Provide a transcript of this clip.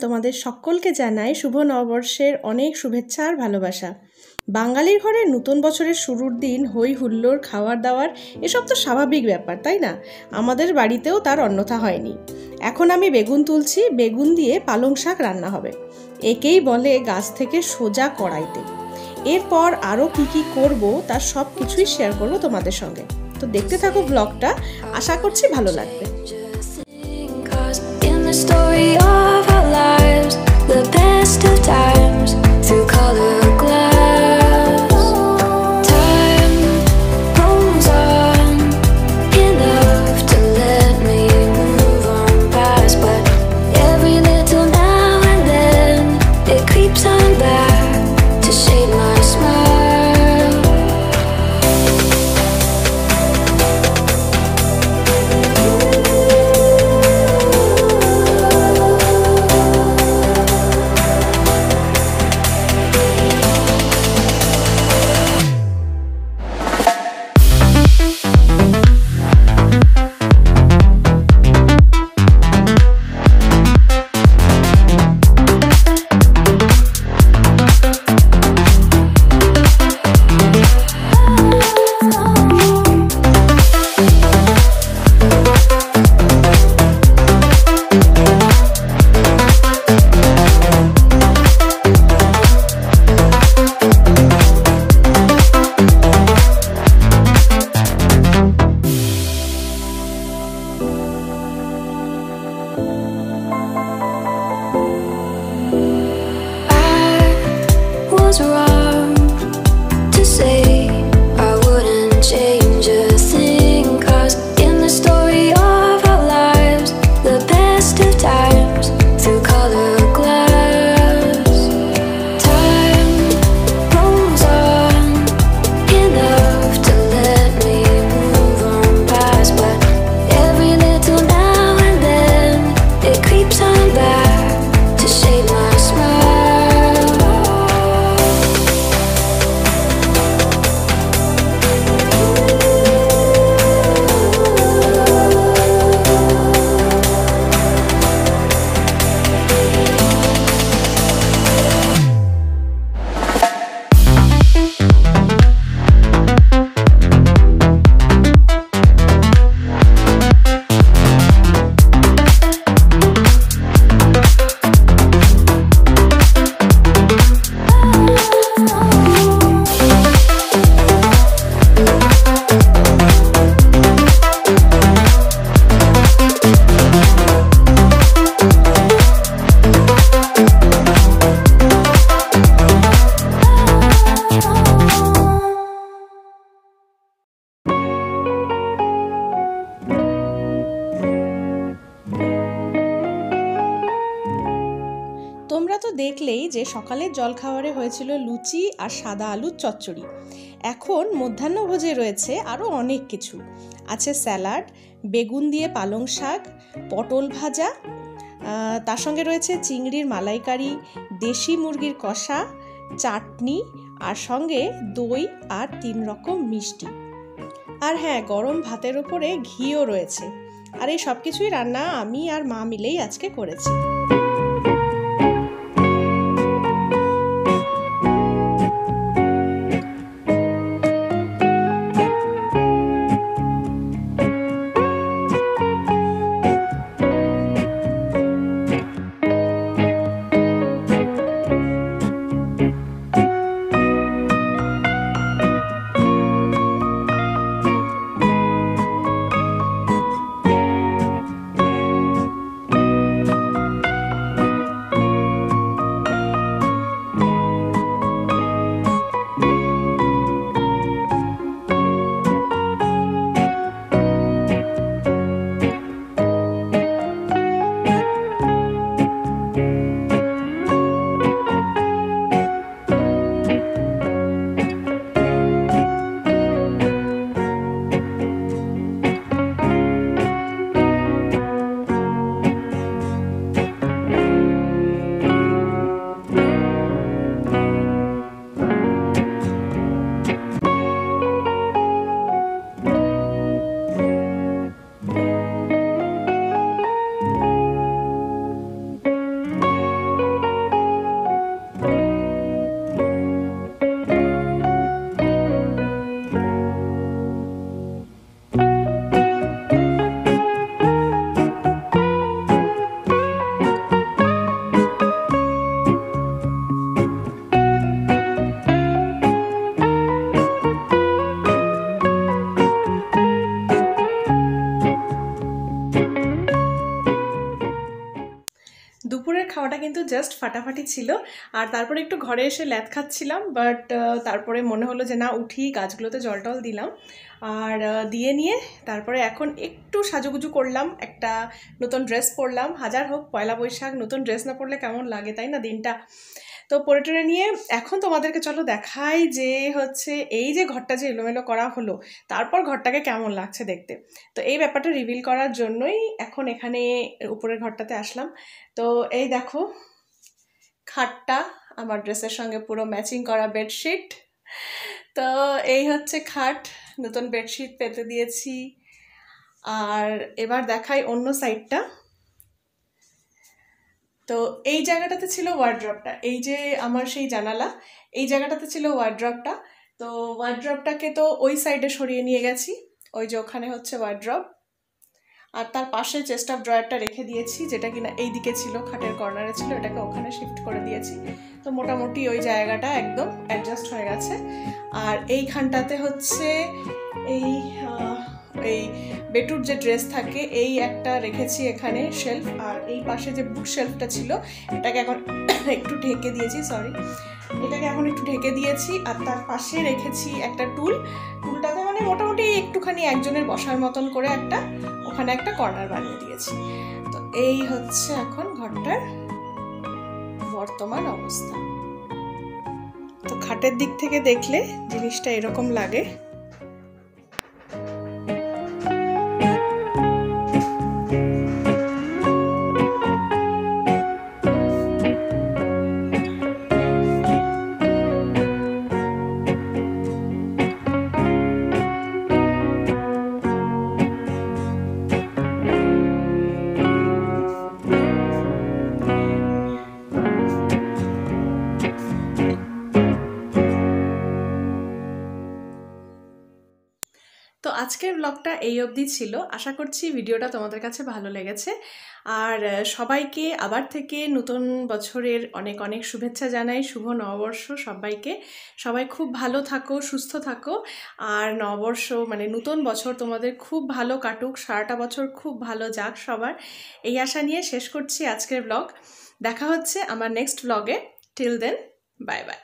তোমাদের সকলকে জানাই শুভ নববর্ষের অনেক শুভেচ্ছা আর ভালোবাসা। বাঙালির ঘরে নতুন বছরের শুরুর দিন হই হুল্লোড়, খাওয়ার দাওয়ার, এসব তো স্বাভাবিক ব্যাপার, তাই না? আমাদের বাড়িতেও তার অন্যথা হয়নি। এখন আমি বেগুন তুলছি, বেগুন দিয়ে পালং শাক রান্না হবে। একেই বলে গাছ থেকে সোজা কড়াইতে। এরপর আরও কি কি করব তার সব কিছুই শেয়ার করব তোমাদের সঙ্গে। তো দেখতে থাকো ব্লগটা আশা করছি ভালো লাগবে। যে সকালের জলখাবারে হয়েছিল লুচি আর সাদা আলুর চচ্চড়ি। এখন মধ্যাহ্নভোজে রয়েছে আরও অনেক কিছু। আছে স্যালাড, বেগুন দিয়ে পালং শাক, পটল ভাজা তার সঙ্গে রয়েছে চিংড়ির মালাইকারি, দেশি মুরগির কষা, চাটনি আর সঙ্গে দই আর তিন রকম মিষ্টি। আর হ্যাঁ গরম ভাতের ওপরে ঘিও রয়েছে। আর এই সব কিছুই রান্না আমি আর মা মিলেই আজকে করেছি। জাস্ট ফাটাফাটি ছিল। আর তারপরে একটু ঘরে এসে ল্যাদ খাচ্ছিলাম বাট তারপরে মনে হলো যে না, উঠি, গাছগুলোতে জল টল দিলাম। আর দিয়ে নিয়ে তারপরে এখন একটু সাজুগুজু করলাম, একটা নতুন ড্রেস পরলাম। হাজার হোক, পয়লা বৈশাখ, নতুন ড্রেস না পরলে কেমন লাগে, তাই না, দিনটা? তো পরে টরে নিয়ে এখন তোমাদেরকে চলো দেখাই যে হচ্ছে এই যে ঘরটা যে এলোমেলো করা হলো, তারপর ঘরটাকে কেমন লাগছে দেখতে। তো এই ব্যাপারটা রিভিল করার জন্যই এখন এখানে উপরের ঘরটাতে আসলাম। তো এই দেখো খাটটা, আমার ড্রেসের সঙ্গে পুরো ম্যাচিং করা বেডশিট তো এই হচ্ছে খাট, নতুন বেডশিট পেতে দিয়েছি। আর এবার দেখাই অন্য সাইডটা তো এই জায়গাটাতে ছিল ওয়ার্ড্রপটা এই যে আমার সেই জানালা, এই জায়গাটাতে ছিল ওয়ার্ড্রপটা তো ওয়ার্ড্রপটাকে তো ওই সাইডে সরিয়ে নিয়ে গেছি। ওই যে ওখানে হচ্ছে ওয়ার্ড্রপ আর তার পাশে চেস্ট অফ ড্রয়ারটা রেখে দিয়েছি, যেটা কিনা এই দিকে ছিল, খাটের কর্নারে ছিল, এটাকে ওখানে শিফট করে দিয়েছি। তো মোটামুটি ওই জায়গাটা একদম অ্যাডজাস্ট হয়ে গেছে। আর এইখানটাতে হচ্ছে এই এই বেটুর যে ড্রেস থাকে, এই একটা রেখেছি এখানে শেলফ আর এই পাশে যে বুক শেলফটা ছিল, এটাকে এখন একটু ঢেকে দিয়েছি সরি এটাকে এখন একটু ঢেকে দিয়েছি, আর তার পাশে রেখেছি একটা টুল। টুলটাতে মানে মোটামুটি একটুখানি একজনের বসার মতন করে একটা ওখানে একটা কর্নার বানিয়ে দিয়েছি। তো এই হচ্ছে এখন ঘরটার বর্তমান অবস্থা। তো খাটের দিক থেকে দেখলে জিনিসটা এরকম লাগে। আজকের ব্লগটা এই অবধি ছিল। আশা করছি ভিডিওটা তোমাদের কাছে ভালো লেগেছে। আর সবাইকে আবার থেকে নতুন বছরের অনেক অনেক শুভেচ্ছা জানাই। শুভ নববর্ষ সবাইকে। সবাই খুব ভালো থাকো, সুস্থ থাকো। আর নববর্ষ মানে নতুন বছর তোমাদের খুব ভালো কাটুক। সারাটা বছর খুব ভালো যাক সবার। এই আশা নিয়ে শেষ করছি আজকের ব্লগ দেখা হচ্ছে আমার নেক্সট ব্লগে টিল দেন বাই বাই